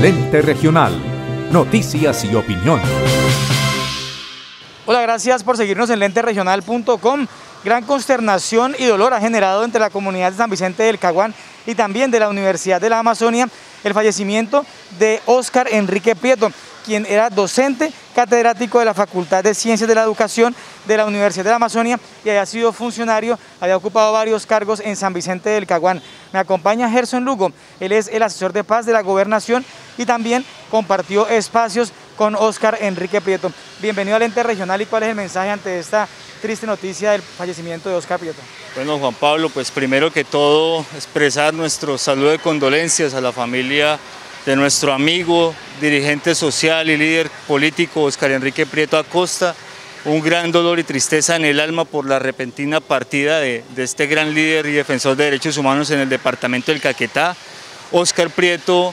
Lente Regional. Noticias y opinión. Hola, gracias por seguirnos en lenteregional.com. Gran consternación y dolor ha generado entre la comunidad de San Vicente del Caguán y también de la Universidad de la Amazonia el fallecimiento de Óscar Enrique Prieto, quien era docente catedrático de la Facultad de Ciencias de la Educación de la Universidad de la Amazonia y había sido funcionario, había ocupado varios cargos en San Vicente del Caguán. Me acompaña Gerson Lugo, él es el asesor de paz de la gobernación y también compartió espacios con Óscar Enrique Prieto. Bienvenido al ente regional y cuál es el mensaje ante esta triste noticia del fallecimiento de Óscar Prieto. Bueno, Juan Pablo, pues primero que todo expresar nuestro saludo de condolencias a la familia de nuestro amigo, dirigente social y líder político Oscar Enrique Prieto Acosta, un gran dolor y tristeza en el alma por la repentina partida de, este gran líder y defensor de derechos humanos en el departamento del Caquetá. Oscar Prieto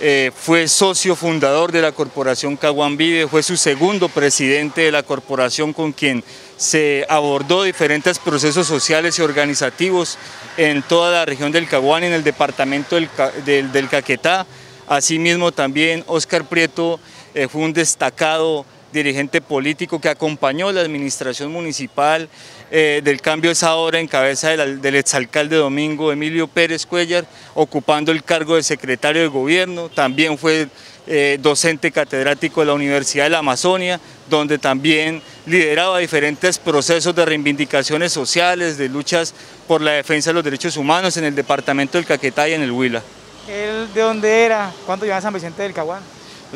eh, fue socio fundador de la corporación Caguán Vive, fue su segundo presidente de la corporación con quien se abordó diferentes procesos sociales y organizativos en toda la región del Caguán en el departamento del, del Caquetá. Asimismo también Óscar Prieto eh, fue un destacado dirigente político que acompañó la administración municipal eh, del cambio esa hora en cabeza del exalcalde Domingo Emilio Pérez Cuellar, ocupando el cargo de secretario de gobierno, también fue eh, docente catedrático de la Universidad de la Amazonia, donde también lideraba diferentes procesos de reivindicaciones sociales, de luchas por la defensa de los derechos humanos en el departamento del Caquetá y en el Huila. ¿Él de dónde era? ¿Cuánto lleva San Vicente del Caguán?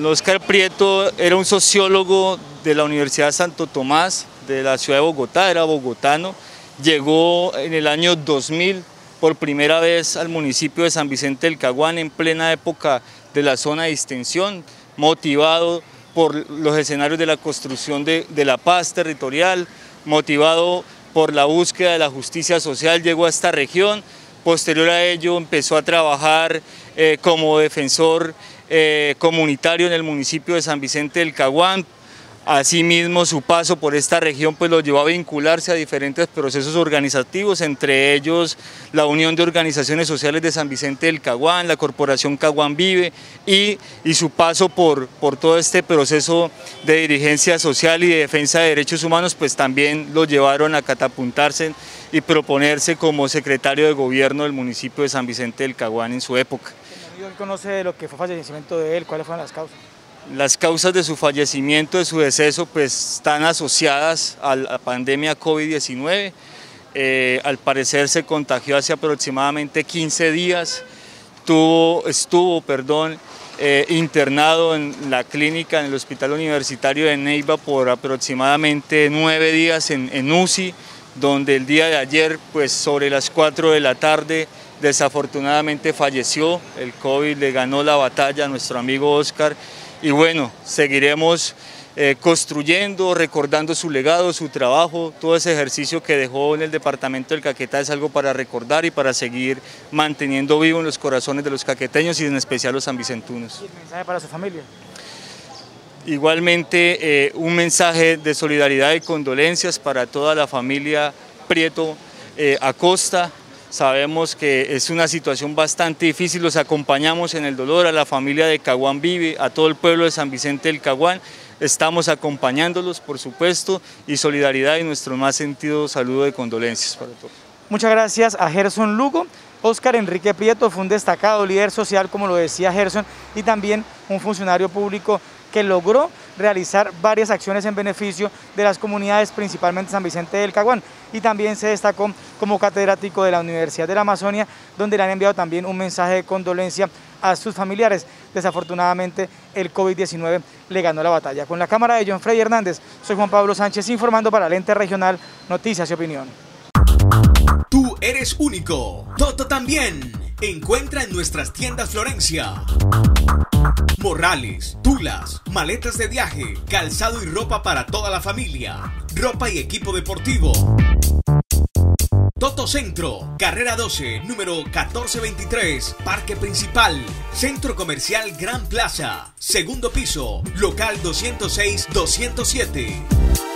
Oscar Prieto era un sociólogo de la Universidad Santo Tomás, de la ciudad de Bogotá, era bogotano. Llegó en el año 2000 por primera vez al municipio de San Vicente del Caguán en plena época de la zona de extensión, motivado por los escenarios de la construcción de, la paz territorial, motivado por la búsqueda de la justicia social, llegó a esta región, Posterior a ello empezó a trabajar eh, como defensor eh, comunitario en el municipio de San Vicente del Caguán, Asimismo, su paso por esta región pues, lo llevó a vincularse a diferentes procesos organizativos, entre ellos la Unión de Organizaciones Sociales de San Vicente del Caguán, la Corporación Caguán Vive y, su paso por, por todo este proceso de dirigencia social y de defensa de derechos humanos pues también lo llevaron a catapultarse y proponerse como secretario de gobierno del municipio de San Vicente del Caguán en su época. ¿Quién conoce lo que fue fallecimiento de él? ¿Cuáles fueron las causas? Las causas de su fallecimiento, de su deceso, pues están asociadas a la pandemia COVID-19. Eh, al parecer se contagió hace aproximadamente 15 días, Tuvo, estuvo perdón, eh, internado en la clínica, en el Hospital Universitario de Neiva por aproximadamente nueve días en, en UCI, donde el día de ayer, pues sobre las 4 de la tarde, desafortunadamente falleció, el COVID le ganó la batalla a nuestro amigo Oscar y bueno, seguiremos eh, construyendo, recordando su legado, su trabajo, todo ese ejercicio que dejó en el departamento del Caquetá es algo para recordar y para seguir manteniendo vivo en los corazones de los caqueteños y en especial los sanvicentunos. ¿Y el mensaje para su familia? Igualmente eh, un mensaje de solidaridad y condolencias para toda la familia Prieto eh, Acosta, Sabemos que es una situación bastante difícil, los acompañamos en el dolor a la familia de Caguán Vive, a todo el pueblo de San Vicente del Caguán. Estamos acompañándolos, por supuesto, y solidaridad y nuestro más sentido saludo de condolencias para todos. Muchas gracias a Gerson Lugo. Óscar Enrique Prieto fue un destacado líder social, como lo decía Gerson, y también un funcionario público que logró realizar varias acciones en beneficio de las comunidades, principalmente San Vicente del Caguán, y también se destacó como catedrático de la Universidad de la Amazonia, donde le han enviado también un mensaje de condolencia a sus familiares. Desafortunadamente, el COVID-19 le ganó la batalla. Con la cámara de John Freddy Hernández, soy Juan Pablo Sánchez informando para Lente Regional Noticias y Opinión. Eres único. Toto también. Encuentra en nuestras tiendas Florencia. Morrales, tulas, maletas de viaje, calzado y ropa para toda la familia, ropa y equipo deportivo. Toto Centro, carrera 12, número 1423, Parque Principal, Centro Comercial Gran Plaza, segundo piso, local 206-207.